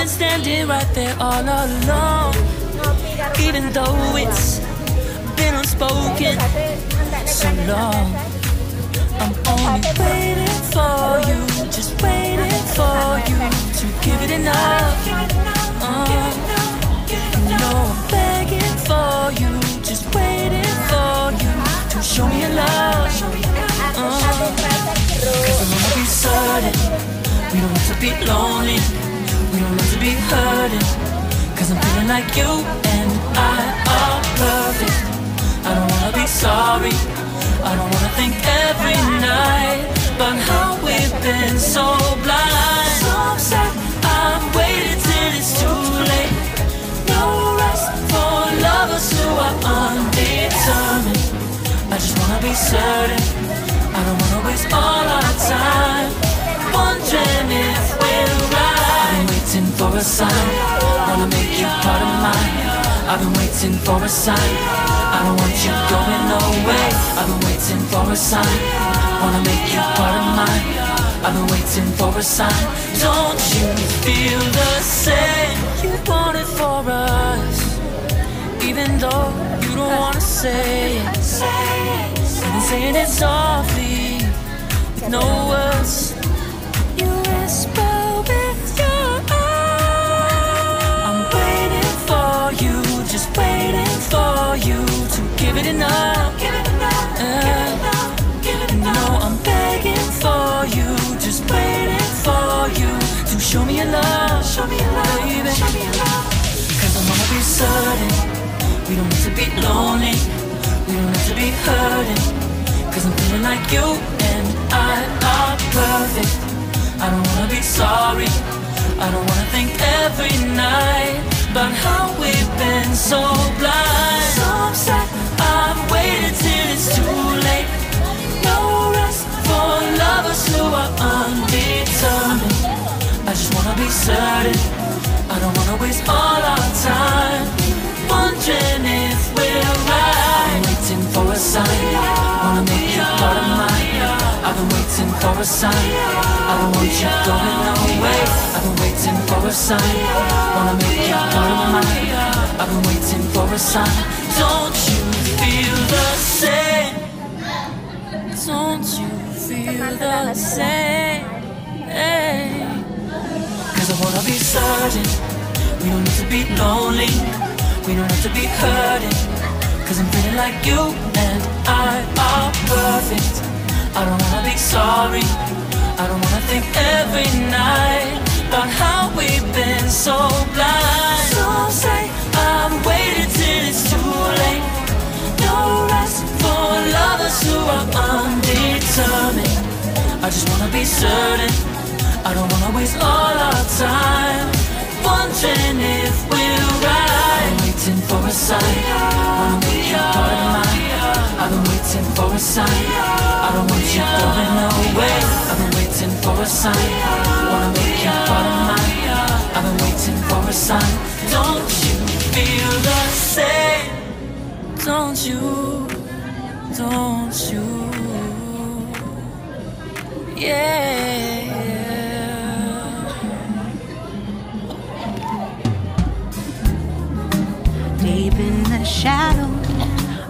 been standing right there all along. Even though it's been unspoken so long. I'm only waiting for you, just waiting for you to give it enough. Uh, you know I'm begging for you, just waiting for you to show me your love. Uh, Cause I wanna be certain we don't have to be lonely, hurting. Cause I'm feeling like you and I are perfect. I don't wanna be sorry. I don't wanna think every night about how we've been so blind. So upset, I've waited till it's too late. No rest for lovers who are undetermined. I just wanna be certain. I don't wanna waste all our time wondering a sign. Wanna make you part of mine. I've been waiting for a sign. I don't want you going away. I've been waiting for a sign. Wanna make you part of mine. I've been waiting for a sign. Don't you feel the same? You want it for us, even though you don't wanna say it. Saying it softly, with no words. To show me your love, show me your love, baby. Cause I wanna be certain we don't have to be lonely, we don't have to be hurting. Cause I'm feeling like you and I are perfect. I don't wanna be sorry. I don't wanna think every night about how we've been so blind. So upset, I've waited till it's too late. No rest for lovers who are undetermined. Certain. I don't wanna waste all our time wondering if we're right. I'm waiting for a sign. Wanna make you part of mine. I've been waiting for a sign. I don't want you going away. I've been waiting for a sign. Wanna make you part of mine. I've been waiting for a sign. Don't you feel the same? Don't you feel the same? Cause I wanna be certain. We don't need to be lonely. We don't have to be hurting. Cause I'm feeling like you and I are perfect. I don't wanna be sorry. I don't wanna think every night About how we've been so blind. So say I've waited till it's too late. No rest for lovers who are undetermined. I just wanna be certain I don't wanna waste all our time Wondering if we're right. I'm waiting for a sign. Wanna make you part of mine I've been waiting for a sign. I don't want you going away I've been waiting for a sign. Wanna make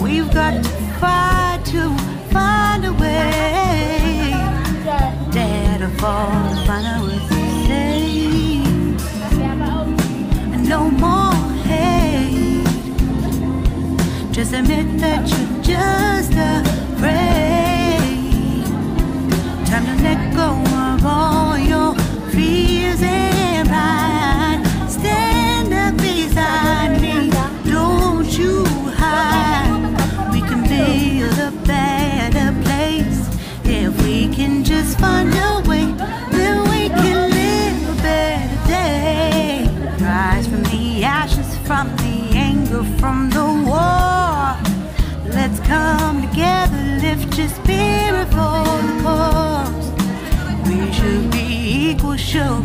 We've got to fight to find a way. Dare to fall, find out what to say. No more hate. Just admit that you're stop the anger from the war. Let's come together, lift your spirit for the cause. We should be equal, should